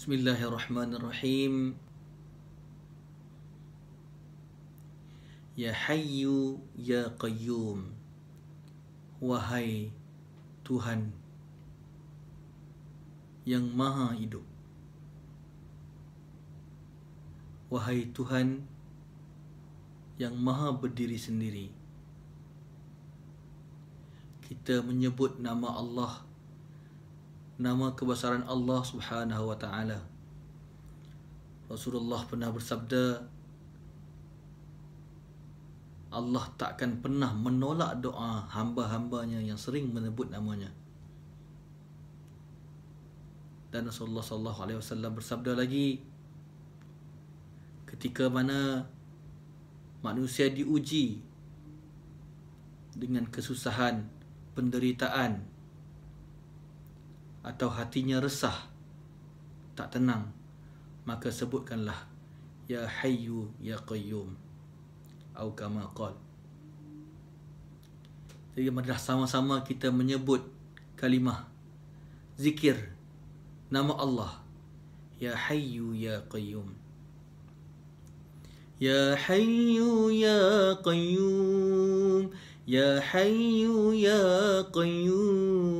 Bismillahirrahmanirrahim. Ya Hayyu Ya Qayyum. Wahai Tuhan yang Maha Hidup. Wahai Tuhan yang Maha Berdiri Sendiri. Kita menyebut nama Allah nama kebesaran Allah Subhanahu wa taala. Rasulullah pernah bersabda Allah takkan pernah menolak doa hamba-hambanya yang sering menyebut namanya. Dan Rasulullah sallallahu alaihi wasallam bersabda lagi ketika mana manusia diuji dengan kesusahan, penderitaan, atau hatinya resah tak tenang maka sebutkanlah ya hayyu ya qayyum. Atau kama qal. Jadi marilah sama-sama kita menyebut kalimah zikir nama Allah. Ya hayyu ya qayyum. Ya hayyu ya qayyum. Ya hayyu ya qayyum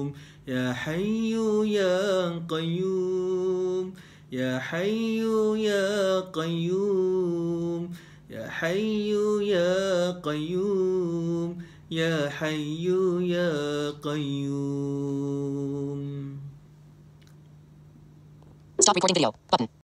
قيوم يا حي يا قيوم. يا حي يا قيوم. يا حي يا قيوم. يا حي يا قيوم. Stop recording video. Button.